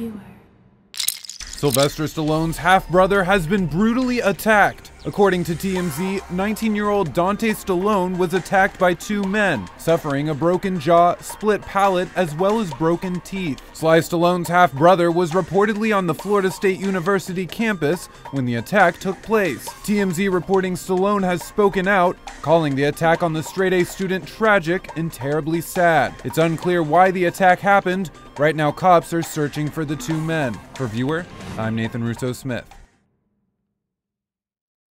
Veuer. Sylvester Stallone's half brother has been brutally attacked. According to TMZ, 19 year old Dante Stallone was attacked by two men, suffering a broken jaw, split palate, as well as broken teeth. Sly Stallone's half brother was reportedly on the Florida State University campus when the attack took place. TMZ reporting Stallone has spoken out, calling the attack on the straight A student tragic and terribly sad. It's unclear why the attack happened. Right now, cops are searching for the two men. For Veuer, I'm Nathan Rousseau Smith.